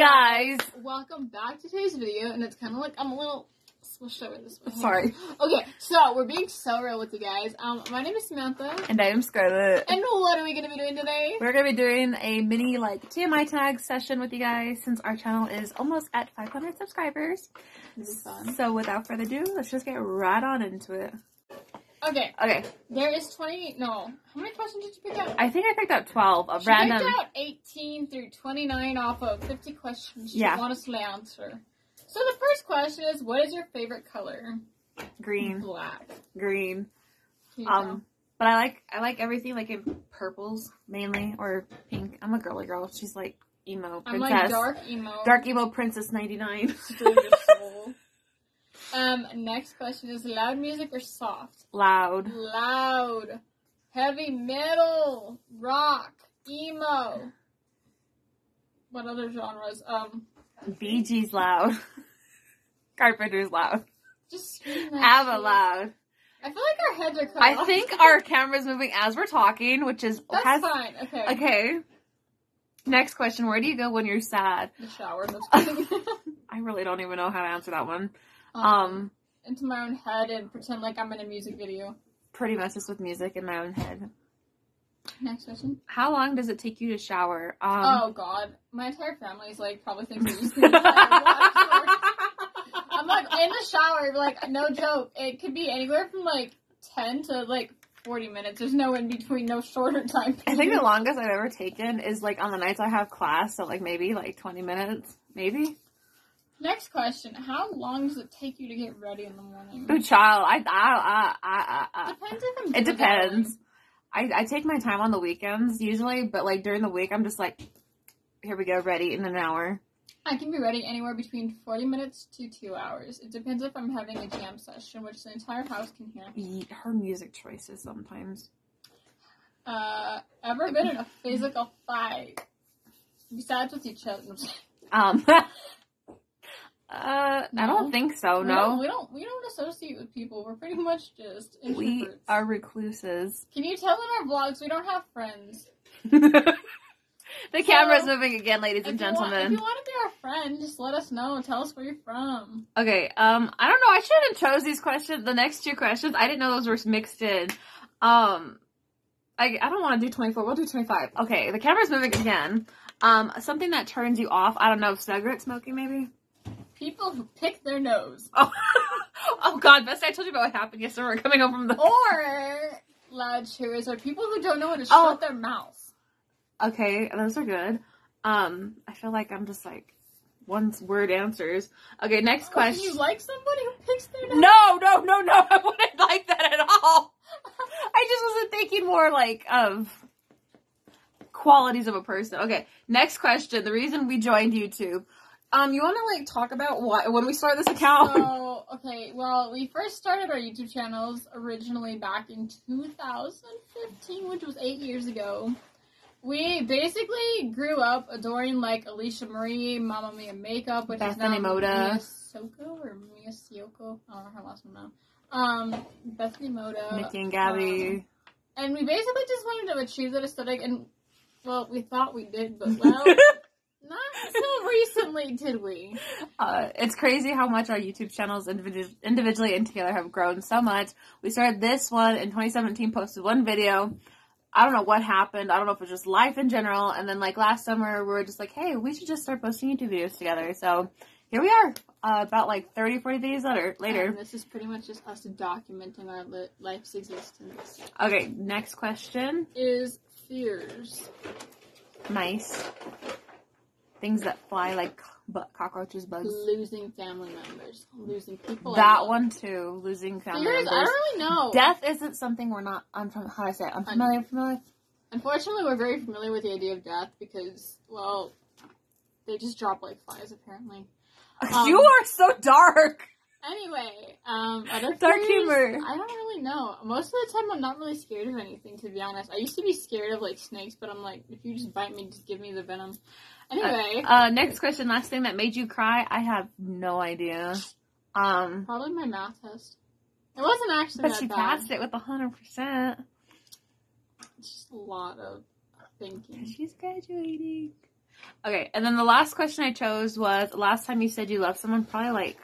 guys. Welcome back to today's video, and it's kind of like I'm a little smushed over this way. Sorry. Okay, so we're being so real with you guys. Um, my name is Samantha, And I am Scarlett. and what are we gonna be doing today? We're gonna be doing a mini like TMI tag session with you guys since our channel is almost at 500 subscribers. This is fun. So without further ado, let's just get right on into it. Okay, Okay, there is 20. No, how many questions did you pick out? I think I picked out 12 of She random. picked out 18 through 29 off of 50 questions she Yeah. want us to answer. So the first question is, what is your favorite color? Green, Black. green. You Um, but I like I like everything like in purples mainly or pink. I'm a girly girl. She's like emo tell? I'm princess. like dark emo. Dark emo princess 99. Destroy your soul. Um, next question is loud music or soft? Loud. Loud. Heavy metal. Rock. Emo. What other genres? Um, Bee Gees loud. Carpenter's loud. just scream that ABBA shit. loud. I feel like our heads are cut I off. think our camera's moving as we're talking, which is That's has fine. Okay. okay. Next question: Where do you go when you're sad? The shower. I really don't even know how to answer that one. Um, Um, into my own head and pretend like I'm in a music video. pretty much just with music in my own head. Next question. How long does it take you to shower? Um, oh God, my entire family's like probably thinks I'm just. I'm like in the shower, like no joke. It could be anywhere from like ten to like forty minutes. There's no in between, no shorter time. I think the longest I've ever taken is like on the nights I have class, so like maybe like 20 minutes, maybe. Next question: How long does it take you to get ready in the morning? Good child. I, I, I, I, I, Depends if I'm. It depends. I, I take my time on the weekends usually, but like during the week, I'm just like, here we go, ready in an hour. I can be ready anywhere between forty minutes to two hours. It depends if I'm having a jam session, which the entire house can hear. Her music choices sometimes. Uh, ever been in a physical fight besides with each other? Um, uh, I don't think so. We don't, No, we don't. We don't associate with people. We're pretty much just introverts. we are recluses. Can you tell in our vlogs we don't have friends? the camera's So, moving again, ladies and gentlemen. you, want, if you want to be our friend, just let us know. Tell us where you're from. Okay, um, I don't know. I shouldn't have chose these questions. The next two questions, I didn't know those were mixed in. Um, I I don't want to do twenty four. We'll do twenty five. Okay, the camera's moving again. Um, something that turns you off. I don't know. Cigarette smoking, maybe. People who pick their nose, Oh, oh God, Best I told you about what happened yesterday. We're coming home from the. or loud cheers, are people who don't know when to Oh. shut their mouth. Okay, those are good. Um, I feel like I'm just like one word answers. Okay, next Oh, question. You like somebody who picks their nose? No, no, no, no. I wouldn't like that at all. I just wasn't thinking more like of qualities of a person. Okay, next question. The reason we joined YouTube. Um, you want to like talk about why when we started this account? So, okay, well, we first started our YouTube channels originally back in 2015, which was eight years ago. We basically grew up adoring like Alisha Marie, Mamma Mia makeup, which Bethany is now Mota. Mia Soko or Mia Sioko. I don't know her last name now. Um, Bethany Mota. Nikki and Gabby. um, and we basically just wanted to achieve that aesthetic, and well, we thought we did, but well, not so recently did we. Uh, it's crazy how much our YouTube channels individu- individually and together have grown so much. We started this one in 2017, posted one video. I don't know what happened. I don't know if it was just life in general. And then like last summer, we were just like, hey, we should just start posting YouTube videos together. So here we are, uh, about like 30, 40 days later. later. And this is pretty much just us documenting our li- life's existence. Okay, next question. Is fears. Nice. Things that fly like bu- cockroaches, bugs. Losing family members. Losing people. That one too. Losing family Fears? I don't really know. Death isn't something we're not unfam- how do I say it? unfamiliar I'm familiar with. Unfortunately, we're very familiar with the idea of death because, well, they just drop like flies apparently. Um, you are so dark. Anyway, um, other Dark fears, humor. I don't really know. Most of the time, I'm not really scared of anything. To be honest, I used to be scared of like snakes, but I'm like, if you just bite me, just give me the venom. Anyway, Uh, next question. Last thing that made you cry? I have no idea. Um, probably my math test. It wasn't actually but she bad. passed it with a hundred percent. It's just a lot of thinking. She's graduating. Okay, and then the last question I chose was last time you said you loved someone, probably like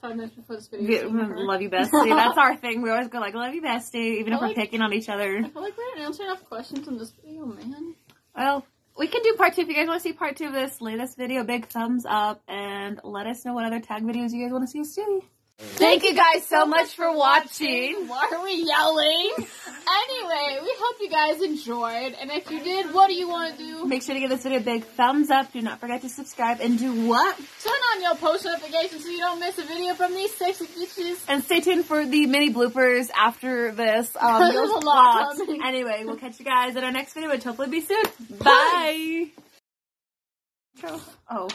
Five minutes before this video. love you bestie. That's our thing. We always go like love you bestie, even if we're picking on each other. I feel like we didn't answer enough questions in this video, man. Well, we can do part two if you guys want to see part two of this. Leave this video a big thumbs up and let us know what other tag videos you guys want to see us do. Thank you guys so much for watching. Why are we yelling? We hope you guys enjoyed. And if you did, what do you want to do? Make sure to give this video a big thumbs up. Do not forget to subscribe and do what? Turn on your post notifications so you don't miss a video from these sexy bitches. And stay tuned for the mini bloopers after this. Um, There's a lot coming. Anyway, we'll catch you guys in our next video, which hopefully be soon. Bye. Oh.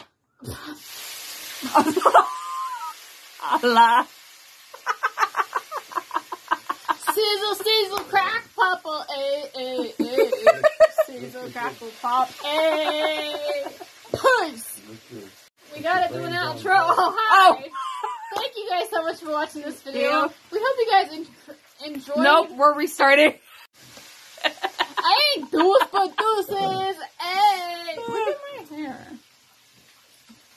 Allah. Sizzle, sizzle, crack, papa, eh, eh, eh. Sizzle, crackle, pop, eh. Puss. We gotta do an outro. Oh, hi. Thank you guys so much for watching this video. Yeah. We hope you guys en- enjoyed. Nope, we're restarting. I ain't deuce but deuces. Hey. Look at my hair.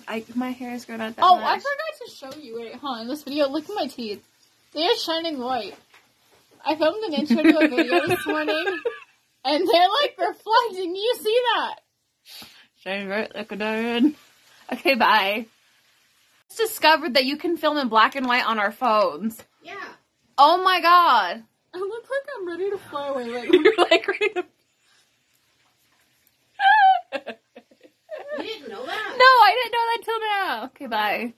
I, my hair is grown out that Oh, much. I forgot to show you. Wait, huh? In this video, look at my teeth. They are shining white. I filmed an intro to a video this morning, and they're like reflecting. You see that? Shining bright like a diamond. Okay, bye. Just discovered that you can film in black and white on our phones. Yeah. Oh my god. I look like I'm ready to fly away. Wait, You're like ready to- You didn't know that? No, I didn't know that till now. Okay, bye.